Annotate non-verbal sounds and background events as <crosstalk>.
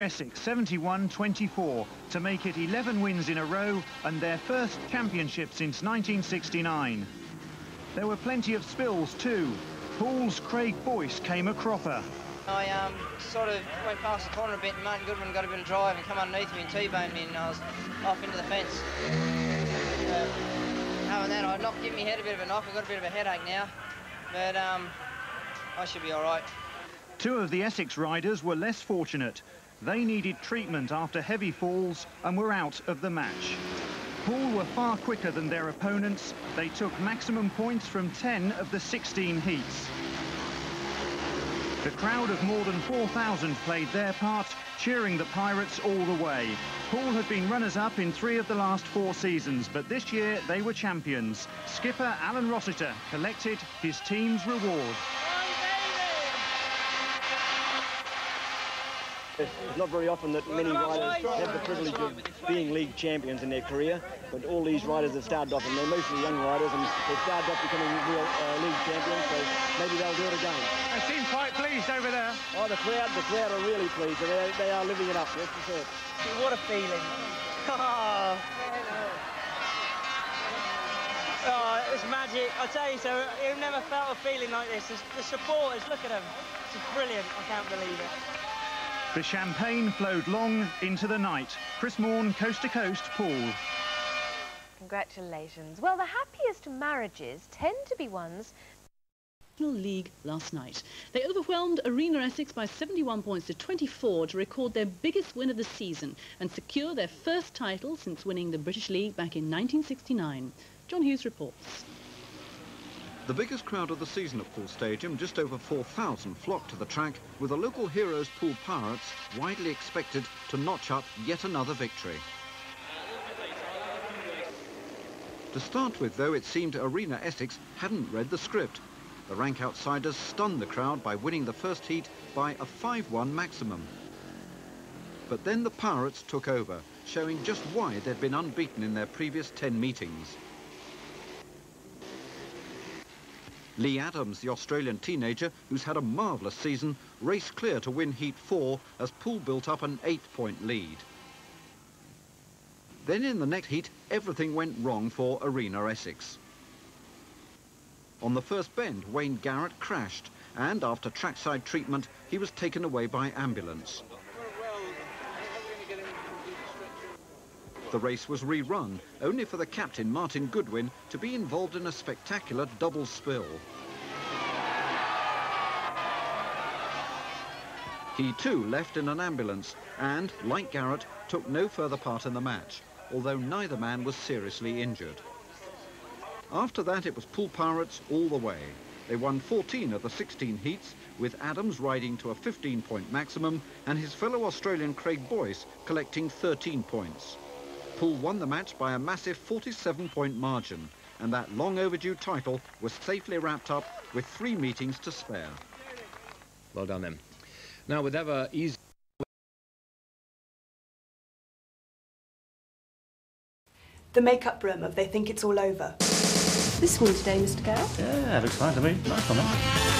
Essex 71-24 to make it 11 wins in a row and their first championship since 1969. There were plenty of spills too. Poole's Craig Boyce came a cropper. I um, sort of went past the corner a bit and Martin Goodwin got a bit of drive and come underneath me and T-boned me and I was off into the fence. Uh, having that, I knocked, me head a bit of a knock. I've got a bit of a headache now, but um, I should be all right. Two of the Essex riders were less fortunate. They needed treatment after heavy falls and were out of the match. Poole were far quicker than their opponents. They took maximum points from 10 of the 16 heats. The crowd of more than 4,000 played their part, cheering the Pirates all the way. Poole had been runners-up in three of the last four seasons, but this year they were champions. Skipper Alun Rossiter collected his team's reward. It's not very often that many riders have the privilege of being league champions in their career, but all these riders have started off, and they're mostly young riders, and they've started off becoming real uh, league champions, so maybe they'll do it again. They seem quite pleased over there. Oh, the crowd, the crowd are really pleased, and they, they are living it up, that's for sure. What a feeling. <laughs> Oh. Oh, it's magic. I tell you, so you've never felt a feeling like this. The supporters, look at them. It's brilliant. I can't believe it. The champagne flowed long into the night. Chris Morn, Coast to Coast, Poole. Congratulations. Well, the happiest marriages tend to be ones League last night. They overwhelmed Arena Essex by 71 points to 24 to record their biggest win of the season and secure their first title since winning the British League back in 1969. John Hughes reports. The biggest crowd of the season at Poole Stadium, just over 4,000, flocked to the track, with the local heroes Poole Pirates widely expected to notch up yet another victory. To start with, though, it seemed Arena Essex hadn't read the script. The rank outsiders stunned the crowd by winning the first heat by a 5-1 maximum. But then the Pirates took over, showing just why they'd been unbeaten in their previous 10 meetings. Lee Adams, the Australian teenager, who's had a marvellous season, raced clear to win Heat 4 as Poole built up an eight-point lead. Then in the next heat, everything went wrong for Arena Essex. On the first bend, Wayne Garrett crashed, and after trackside treatment, he was taken away by ambulance. The race was rerun, only for the captain, Martin Goodwin, to be involved in a spectacular double spill. He too left in an ambulance and, like Garrett, took no further part in the match, although neither man was seriously injured. After that, it was Poole Pirates all the way. They won 14 of the 16 heats, with Adams riding to a 15-point maximum and his fellow Australian Craig Boyce collecting 13 points. Poole won the match by a massive 47-point margin, and that long overdue title was safely wrapped up with three meetings to spare. Well done then. Now with ever easy the makeup room of They Think It's All Over. This one today, Mr. Gale? Yeah, looks fine to me. Nice one?